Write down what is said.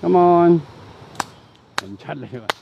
come on เห็นชัดเลยว่ะ